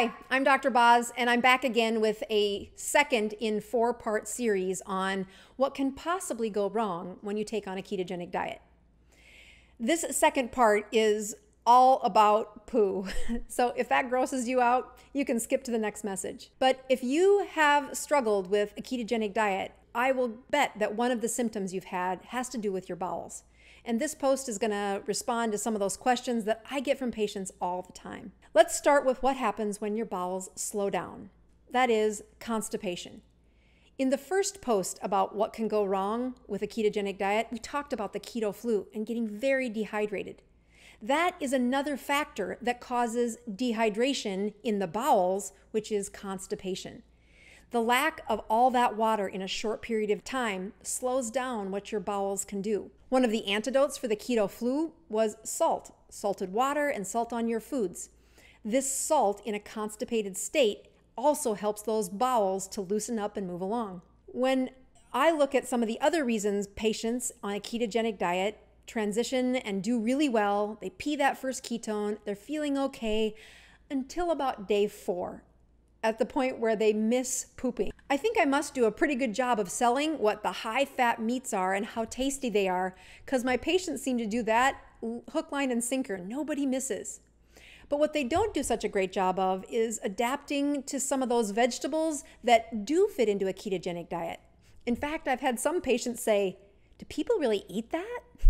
Hi, I'm Dr. Boz, and I'm back again with a second in four part series on what can possibly go wrong when you take on a ketogenic diet. This second part is all about poo. So if that grosses you out, you can skip to the next message. But if you have struggled with a ketogenic diet, I will bet that one of the symptoms you've had has to do with your bowels. And this post is going to respond to some of those questions that I get from patients all the time. Let's start with what happens when your bowels slow down. That is constipation. In the first post about what can go wrong with a ketogenic diet, we talked about the keto flu and getting very dehydrated. That is another factor that causes dehydration in the bowels, which is constipation. The lack of all that water in a short period of time slows down what your bowels can do. One of the antidotes for the keto flu was salt, salted water, and salt on your foods. This salt in a constipated state also helps those bowels to loosen up and move along. When I look at some of the other reasons patients on a ketogenic diet transition and do really well, they pee that first ketone, they're feeling okay until about day four at the point where they miss pooping. I think I must do a pretty good job of selling what the high fat meats are and how tasty they are because my patients seem to do that hook, line, and sinker. Nobody misses. But what they don't do such a great job of is adapting to some of those vegetables that do fit into a ketogenic diet. In fact, I've had some patients say, Do people really eat that?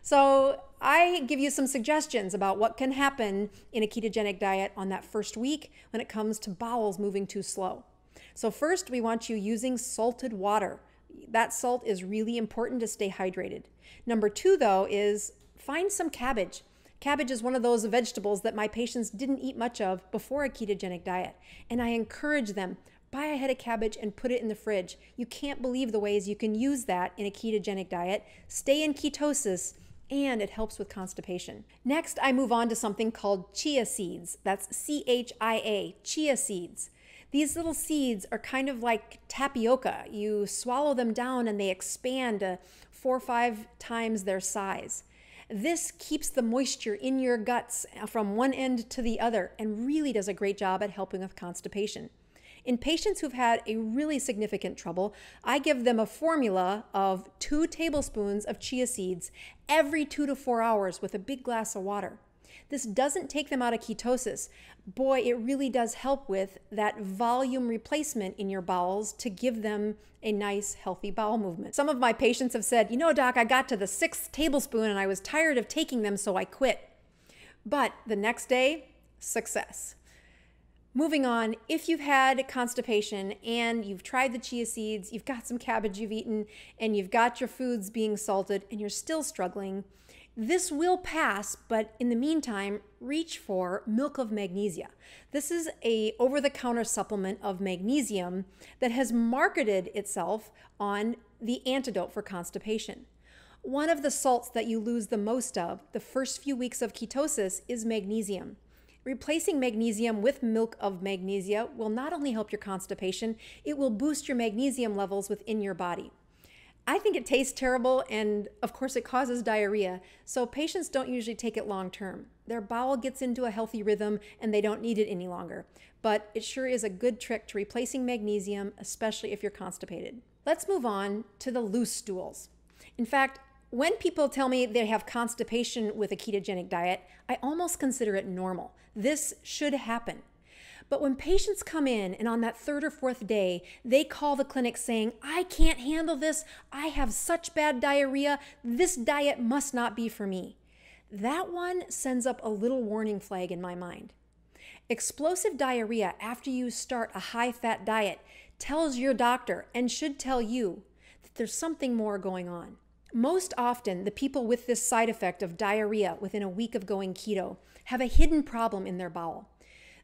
So I give you some suggestions about what can happen in a ketogenic diet on that first week when it comes to bowels moving too slow. So, first, we want you using salted water. That salt is really important to stay hydrated. Number two, though, is find some cabbage. Cabbage is one of those vegetables that my patients didn't eat much of before a ketogenic diet. And I encourage them buy a head of cabbage and put it in the fridge. You can't believe the ways you can use that in a ketogenic diet. Stay in ketosis and it helps with constipation. Next, I move on to something called chia seeds. That's C H I A, chia seeds. These little seeds are kind of like tapioca. You swallow them down and they expand to four or five times their size. This keeps the moisture in your guts uh, from one end to the other and really does a great job at helping with constipation. In patients who've had a really significant trouble, I give them a formula of two tablespoons of chia seeds every two to four hours with a big glass of water. This doesn't take them out of ketosis. Boy, it really does help with that volume replacement in your bowels to give them a nice, healthy bowel movement. Some of my patients have said, you know, doc, I got to the sixth tablespoon and I was tired of taking them, so I quit. But the next day, success. Moving on, if you've had constipation and you've tried the chia seeds, you've got some cabbage you've eaten, and you've got your foods being salted, and you're still struggling, this will pass, but in the meantime, reach for milk of magnesia. This is a over-the-counter supplement of magnesium that has marketed itself on the antidote for constipation. One of the salts that you lose the most of the first few weeks of ketosis is magnesium. Replacing magnesium with milk of magnesia will not only help your constipation, it will boost your magnesium levels within your body. I think it tastes terrible and, of course, it causes diarrhea, so patients don't usually take it long term. Their bowel gets into a healthy rhythm and they don't need it any longer. But it sure is a good trick to replacing magnesium, especially if you're constipated. Let's move on to the loose stools. In fact, when people tell me they have constipation with a ketogenic diet, I almost consider it normal. This should happen. But when patients come in and on that third or fourth day, they call the clinic saying, I can't handle this. I have such bad diarrhea. This diet must not be for me. That one sends up a little warning flag in my mind. Explosive diarrhea after you start a high fat diet tells your doctor and should tell you that there's something more going on. Most often, the people with this side effect of diarrhea within a week of going keto have a hidden problem in their bowel.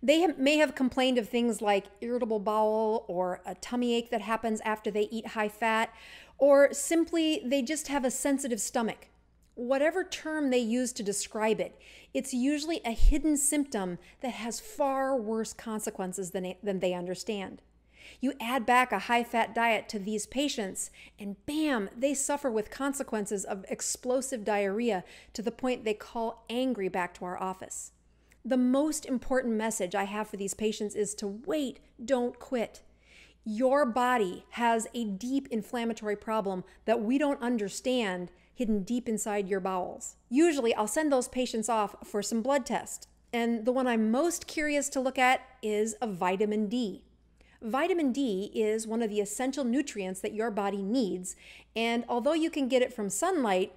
They may have complained of things like irritable bowel or a tummy ache that happens after they eat high fat, or simply they just have a sensitive stomach. Whatever term they use to describe it, it's usually a hidden symptom that has far worse consequences than, than they understand. You add back a high fat diet to these patients, and bam, they suffer with consequences of explosive diarrhea to the point they call angry back to our office. The most important message I have for these patients is to wait, don't quit. Your body has a deep inflammatory problem that we don't understand hidden deep inside your bowels. Usually, I'll send those patients off for some blood tests, and the one I'm most curious to look at is a vitamin D. Vitamin D is one of the essential nutrients that your body needs, and although you can get it from sunlight,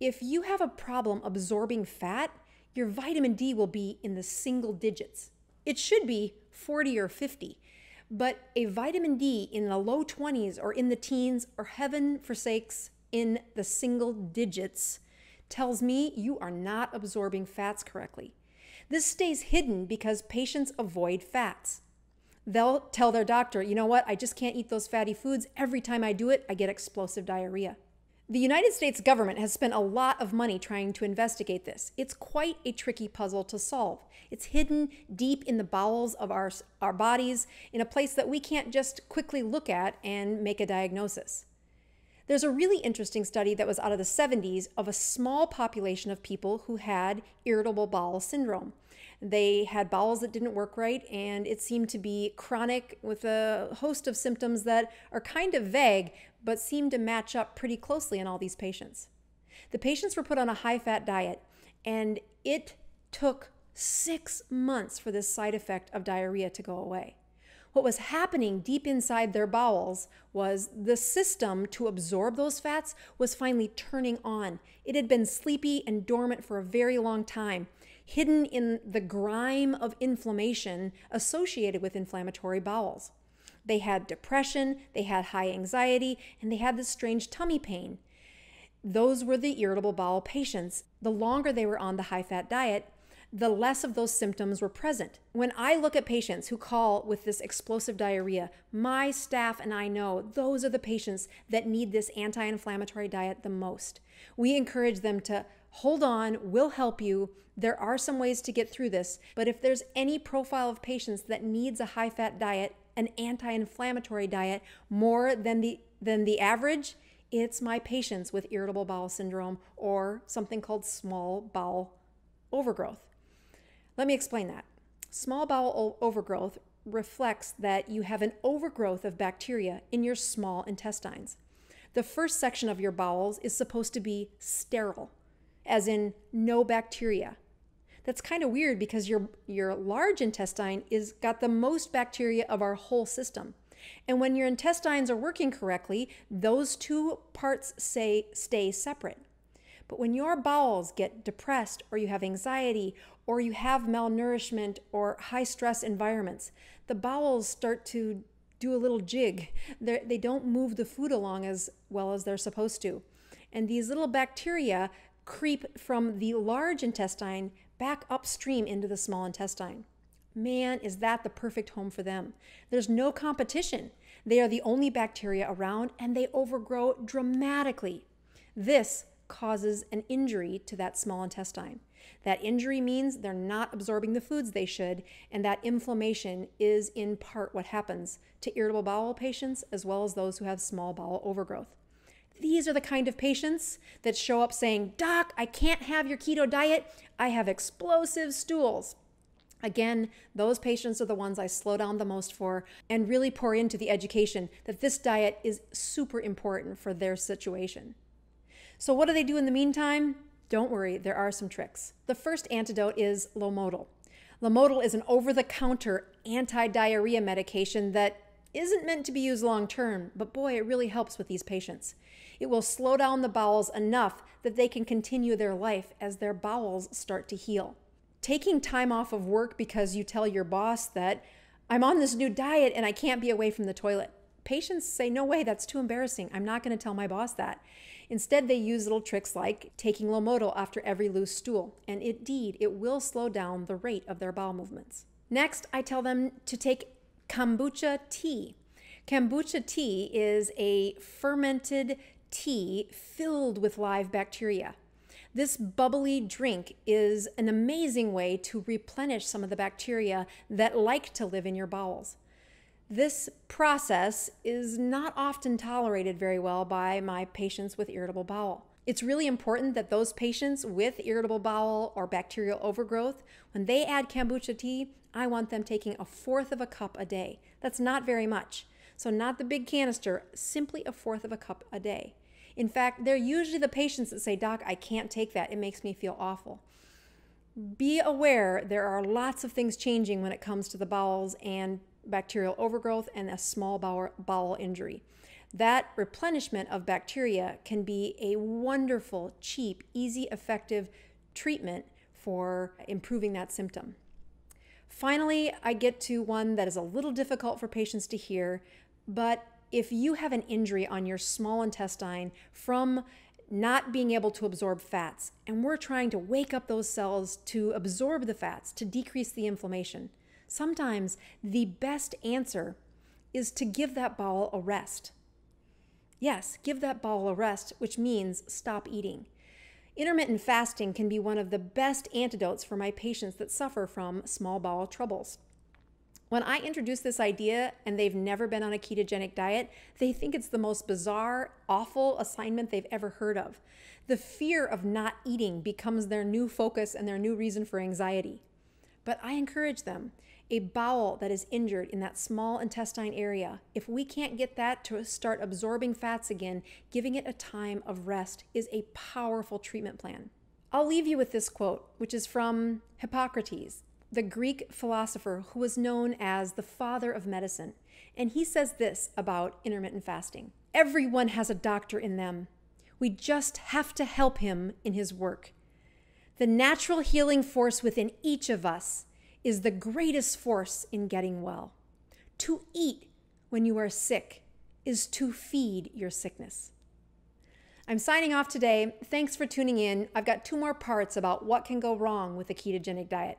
if you have a problem absorbing fat, your vitamin D will be in the single digits. It should be 40 or 50, but a vitamin D in the low 20s or in the teens, or heaven forsakes, in the single digits, tells me you are not absorbing fats correctly. This stays hidden because patients avoid fats they'll tell their doctor, you know what, I just can't eat those fatty foods. Every time I do it, I get explosive diarrhea. The United States government has spent a lot of money trying to investigate this. It's quite a tricky puzzle to solve. It's hidden deep in the bowels of our, our bodies in a place that we can't just quickly look at and make a diagnosis. There's a really interesting study that was out of the 70s of a small population of people who had irritable bowel syndrome. They had bowels that didn't work right, and it seemed to be chronic with a host of symptoms that are kind of vague but seemed to match up pretty closely in all these patients. The patients were put on a high fat diet, and it took six months for this side effect of diarrhea to go away. What was happening deep inside their bowels was the system to absorb those fats was finally turning on. It had been sleepy and dormant for a very long time, hidden in the grime of inflammation associated with inflammatory bowels. They had depression, they had high anxiety, and they had this strange tummy pain. Those were the irritable bowel patients. The longer they were on the high fat diet, the less of those symptoms were present. When I look at patients who call with this explosive diarrhea, my staff and I know those are the patients that need this anti inflammatory diet the most. We encourage them to hold on, we'll help you. There are some ways to get through this, but if there's any profile of patients that needs a high fat diet, an anti inflammatory diet, more than the, than the average, it's my patients with irritable bowel syndrome or something called small bowel overgrowth. Let me explain that. Small bowel overgrowth reflects that you have an overgrowth of bacteria in your small intestines. The first section of your bowels is supposed to be sterile as in no bacteria. That's kind of weird because your, your large intestine is got the most bacteria of our whole system. And when your intestines are working correctly, those two parts say stay separate. But when your bowels get depressed or you have anxiety or you have malnourishment or high stress environments, the bowels start to do a little jig. They're, they do not move the food along as well as they're supposed to. And these little bacteria creep from the large intestine back upstream into the small intestine. Man, is that the perfect home for them. There's no competition. They are the only bacteria around and they overgrow dramatically. This causes an injury to that small intestine. That injury means they're not absorbing the foods they should, and that inflammation is in part what happens to irritable bowel patients as well as those who have small bowel overgrowth. These are the kind of patients that show up saying, Doc, I can't have your keto diet. I have explosive stools. Again, those patients are the ones I slow down the most for and really pour into the education that this diet is super important for their situation. So, what do they do in the meantime? Don't worry, there are some tricks. The first antidote is Lomotil. Lomotil is an over the counter anti diarrhea medication that isn't meant to be used long term, but boy, it really helps with these patients. It will slow down the bowels enough that they can continue their life as their bowels start to heal. Taking time off of work because you tell your boss that I'm on this new diet and I can't be away from the toilet. Patients say, No way, that's too embarrassing. I'm not going to tell my boss that. Instead, they use little tricks like taking Lomotil after every loose stool, and indeed, it will slow down the rate of their bowel movements. Next, I tell them to take kombucha tea. Kombucha tea is a fermented tea filled with live bacteria. This bubbly drink is an amazing way to replenish some of the bacteria that like to live in your bowels. This process is not often tolerated very well by my patients with irritable bowel. It's really important that those patients with irritable bowel or bacterial overgrowth, when they add kombucha tea, I want them taking a fourth of a cup a day. That's not very much. So, not the big canister, simply a fourth of a cup a day. In fact, they're usually the patients that say, Doc, I can't take that. It makes me feel awful. Be aware there are lots of things changing when it comes to the bowels and bacterial overgrowth and a small bowel, bowel injury. That replenishment of bacteria can be a wonderful, cheap, easy, effective treatment for improving that symptom. Finally, I get to one that is a little difficult for patients to hear, but if you have an injury on your small intestine from not being able to absorb fats, and we're trying to wake up those cells to absorb the fats, to decrease the inflammation, sometimes the best answer is to give that bowel a rest. Yes, give that bowel a rest, which means stop eating. Intermittent fasting can be one of the best antidotes for my patients that suffer from small bowel troubles. When I introduce this idea and they've never been on a ketogenic diet, they think it's the most bizarre, awful assignment they've ever heard of. The fear of not eating becomes their new focus and their new reason for anxiety. But I encourage them a bowel that is injured in that small intestine area, if we can't get that to start absorbing fats again, giving it a time of rest is a powerful treatment plan. I'll leave you with this quote, which is from Hippocrates, the Greek philosopher who was known as the father of medicine. And he says this about intermittent fasting Everyone has a doctor in them. We just have to help him in his work. The natural healing force within each of us is the greatest force in getting well. To eat when you are sick is to feed your sickness. I'm signing off today. Thanks for tuning in. I've got two more parts about what can go wrong with a ketogenic diet.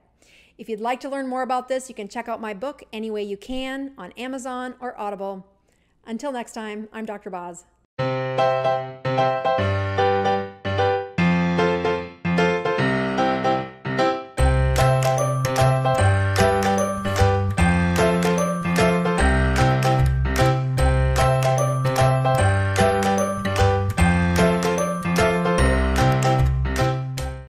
If you'd like to learn more about this, you can check out my book, Any Way You Can, on Amazon or Audible. Until next time, I'm Dr. Boz.